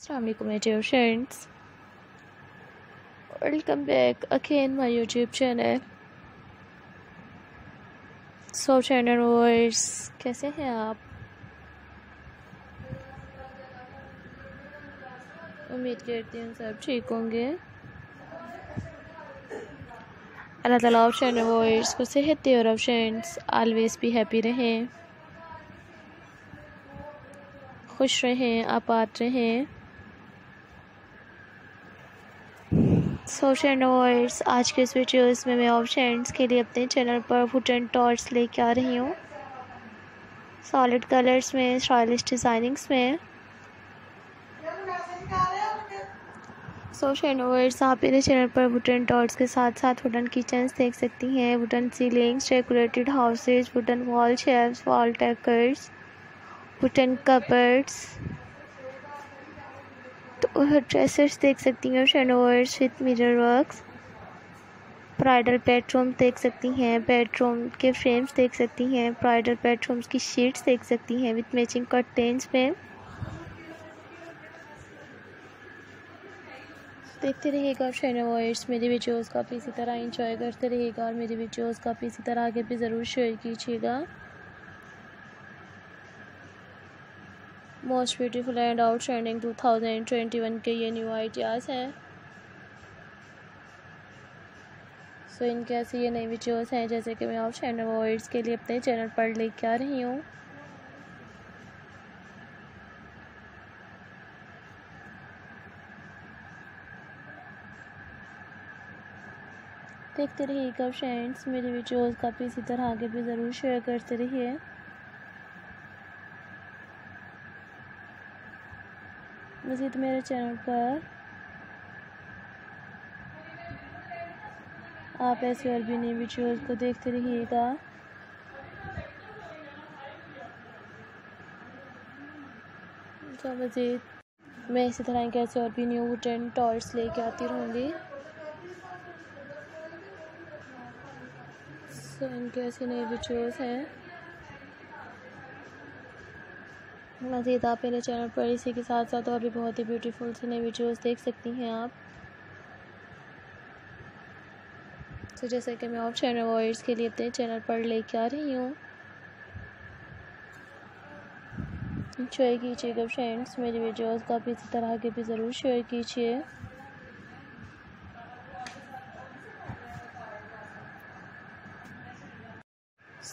Assalamualaikum my dear friends welcome back again my youtube channel so channel viewers कैसे हैं आप उम्मीद करती हूँ सब ठीक होंगे अल्लाह ताला ऑफ़ चैनल वॉइस को सेहत दे और फ्रेंड्स ऑलवेज भी हैप्पी रहें खुश रहें आपात रहें सोशल नोवर्स आज के इस वीडियोस में मैं ऑप्शंस के लिए अपने चैनल पर फुट एंड टॉर्च लेके आ रही हूँ। सॉलिड कलर्स में स्टाइलिश डिज़ाइनिंग्स में। सोशल नोवर्स आप मेरे चैनल पर वुडन टॉर्च के साथ साथ वुडन किचन्स देख सकती हैं। Wooden ceilings decorated houses wooden wall shelf wall takers wooden cupboards तो ड्रेसेस देख सकती हैं शनोवर्स with mirror works bridal bedroom देख सकती हैं बेडरूम के फ्रेम्स देख सकती हैं ब्राइडल बेडरूम्स की शीट्स देख सकती हैं विथ मैचिंग कर्टेंस में। देखते रहिएगा शनोवर्स मेरी वीडियोस काफ़ी इसी तरह इंजॉय करते रहिएगा और मेरी वीडियोस काफ़ी इसी तरह आगे भी ज़रूर शेयर कीजिएगा। मोस्ट ब्यूटीफुल एंड आउटस्टैंडिंग 2021 के ये न्यू आइडियाज़ हैं। सो so, इनके ऐसे ये नई वीडियोस हैं जैसे कि मैं आउटस्टैंडिंग वर्ड्स के लिए अपने चैनल पर लेके आ रही हूँ। देखते रहिएगा फ्रेंड्स मेरी वीडियोस काफ़ी इसी तरह आगे भी ज़रूर शेयर करते रहिए। मज़ीद मेरे चैनल पर। आप ऐसे और भी नई वीडियोज़ को देखते रहिएगा। तो मज़ीद मैं इसी तरह के ऐसे और भी न्यू टेन टॉयर्स लेके आती रहूँगी। सो इनके ऐसे नए वीडियोज़ हैं। मज़ीद आप मेरे चैनल पर इसी के साथ साथ और भी बहुत ही ब्यूटीफुल से नई वीडियोस देख सकती हैं आप। तो जैसे कि मैं ऑफ़ चैनल वॉइस के लिए अपने चैनल पर लेके आ रही हूँ। इंजॉय कीजिएगा फ्रेंड्स मेरी वीडियोस को आप इसी तरह के भी ज़रूर शेयर कीजिए।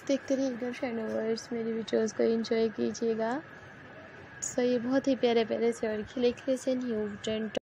देखते रहिएगा फ्रेंड मेरी वीडियोस को एंजॉय कीजिएगा। सो ये बहुत ही प्यारे प्यारे से और खिले खिले से न्यू टेंट